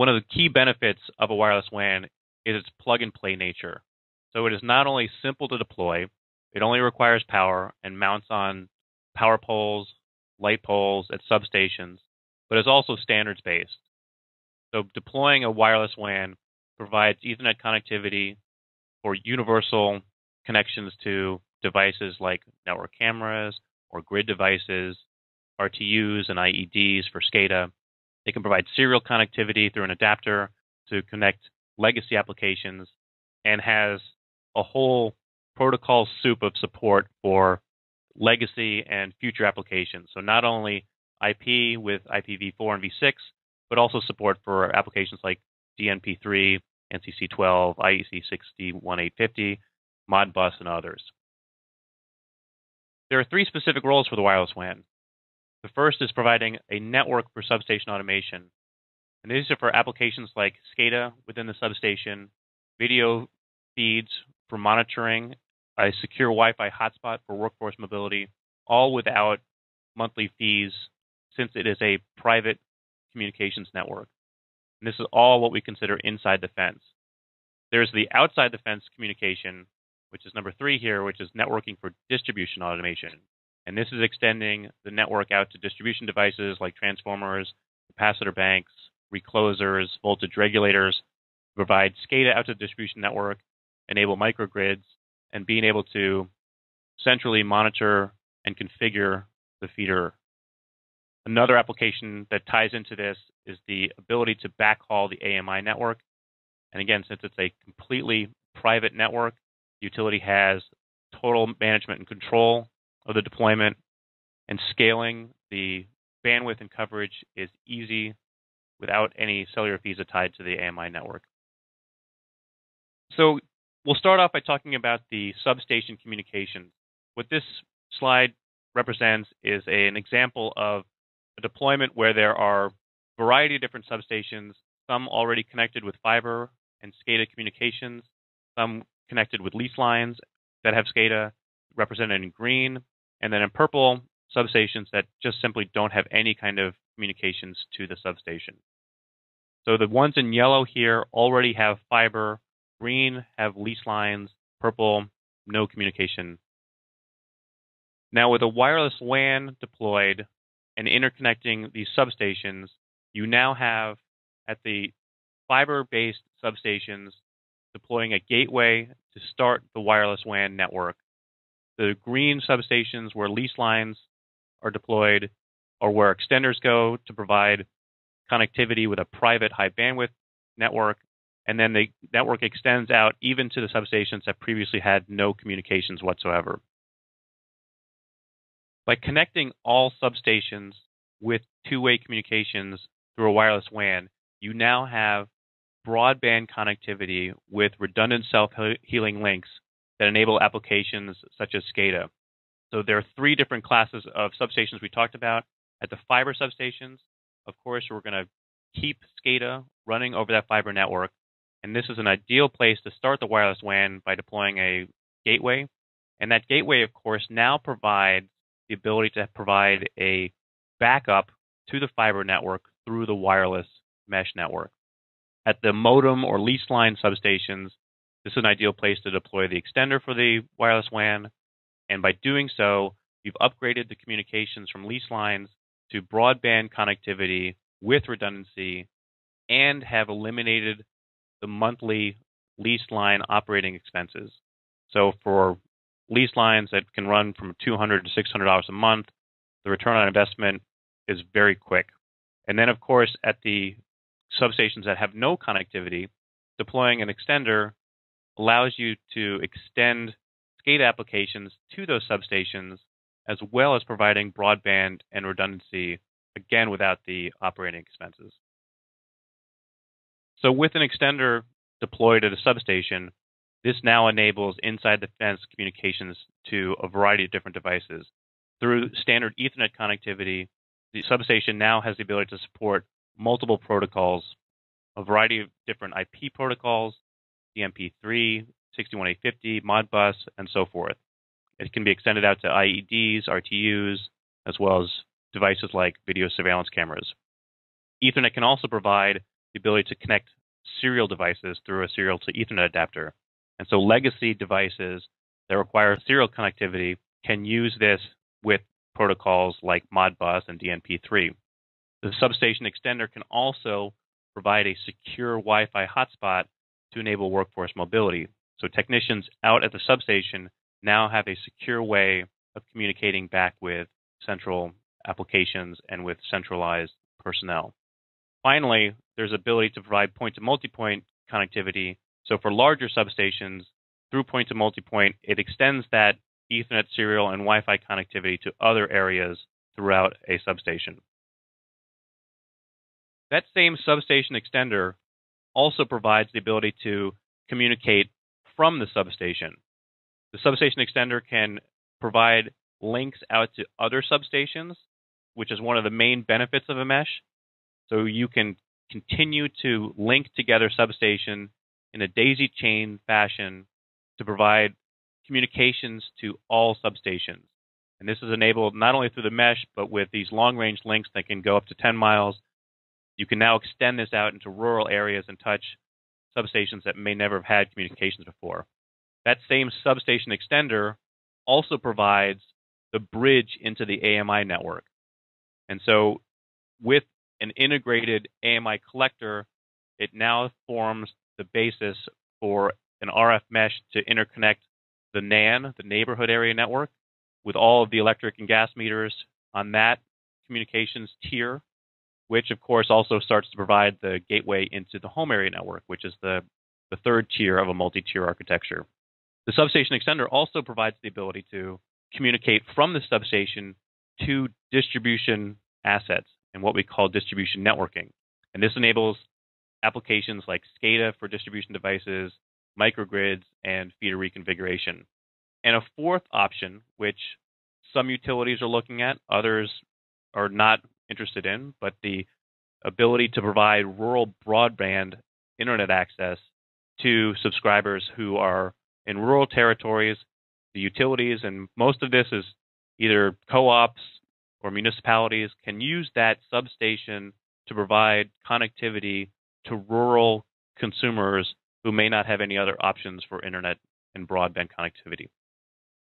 one of the key benefits of a wireless WAN is its plug and play nature. So it is not only simple to deploy, it only requires power and mounts on power poles, light poles at substations, but is also standards based. So deploying a wireless WAN provides Ethernet connectivity for universal connections to devices like network cameras or grid devices, RTUs and IEDs for SCADA. They can provide serial connectivity through an adapter to connect legacy applications and has a whole protocol soup of support for legacy and future applications. So not only IP with IPv4 and v6, but also support for applications like DNP3, ANSI C12, IEC 61850, Modbus, and others. There are three specific roles for the wireless WAN. The first is providing a network for substation automation. And these are for applications like SCADA within the substation, video feeds for monitoring, a secure Wi Fi hotspot for workforce mobility, all without monthly fees since it is a private communications network. And this is all what we consider inside the fence. There's the outside the fence communication, which is number three here, which is networking for distribution automation. And this is extending the network out to distribution devices like transformers, capacitor banks, reclosers, voltage regulators, provide SCADA out to the distribution network, enable microgrids, and being able to centrally monitor and configure the feeder. Another application that ties into this is the ability to backhaul the AMI network. And again, since it's a completely private network, utility has total management and control of the deployment and scaling the bandwidth and coverage is easy without any cellular fees tied to the AMI network. So we'll start off by talking about the substation communications. What this slide represents is a, an example of a deployment where there are a variety of different substations, some already connected with fiber and SCADA communications, some connected with lease lines that have SCADA represented in green, and then in purple, substations that just simply don't have any kind of communications to the substation. So the ones in yellow here already have fiber, green have lease lines, purple, no communication. Now with a wireless WAN deployed and interconnecting these substations, you now have at the fiber-based substations deploying a gateway to start the wireless WAN network. The green substations where lease lines are deployed or where extenders go to provide connectivity with a private high bandwidth network. And then the network extends out even to the substations that previously had no communications whatsoever. By connecting all substations with two way communications through a wireless WAN, you now have broadband connectivity with redundant self healing links that enable applications such as SCADA. So there are three different classes of substations we talked about. At the fiber substations, of course, we're going to keep SCADA running over that fiber network. And this is an ideal place to start the wireless WAN by deploying a gateway. And that gateway, of course, now provides the ability to provide a backup to the fiber network through the wireless mesh network. At the modem or lease line substations, this is an ideal place to deploy the extender for the wireless WAN. And by doing so, you've upgraded the communications from lease lines to broadband connectivity with redundancy and have eliminated the monthly lease line operating expenses. So for lease lines that can run from $200 to $600 a month, the return on investment is very quick. And then, of course, at the substations that have no connectivity, deploying an extender allows you to extend SCADA applications to those substations as well as providing broadband and redundancy, again, without the operating expenses. So, with an extender deployed at a substation, this now enables inside the fence communications to a variety of different devices. Through standard Ethernet connectivity, the substation now has the ability to support multiple protocols, a variety of different IP protocols, DNP3, 61850, Modbus, and so forth. It can be extended out to IEDs, RTUs, as well as devices like video surveillance cameras. Ethernet can also provide the ability to connect serial devices through a serial to Ethernet adapter. And so legacy devices that require serial connectivity can use this with protocols like Modbus and DNP3. The substation extender can also provide a secure Wi Fi hotspot to enable workforce mobility. So technicians out at the substation now have a secure way of communicating back with central applications and with centralized personnel. Finally, there's ability to provide point to multipoint connectivity. So for larger substations, through point to multipoint, it extends that Ethernet serial and Wi Fi connectivity to other areas throughout a substation. That same substation extender also provides the ability to communicate from the substation. The substation extender can provide links out to other substations, which is one of the main benefits of a mesh. So you can continue to link together substation in a daisy chain fashion to provide communications to all substations. And this is enabled not only through the mesh, but with these long range links that can go up to 10 miles. You can now extend this out into rural areas and touch substations that may never have had communications before. That same substation extender also provides the bridge into the AMI network. And so, with an integrated AMI collector, it now forms the basis for an RF mesh to interconnect the NAN, the neighborhood area network, with all of the electric and gas meters on that communications tier, which of course also starts to provide the gateway into the home area network, which is the, the third tier of a multi tier architecture. The substation extender also provides the ability to communicate from the substation to distribution assets and what we call distribution networking. And this enables applications like SCADA for distribution devices, microgrids, and feeder reconfiguration. And a fourth option, which some utilities are looking at, others are not interested in, but the ability to provide rural broadband internet access to subscribers who are in rural territories, the utilities, and most of this is either co ops or municipalities, can use that substation to provide connectivity to rural consumers who may not have any other options for internet and broadband connectivity.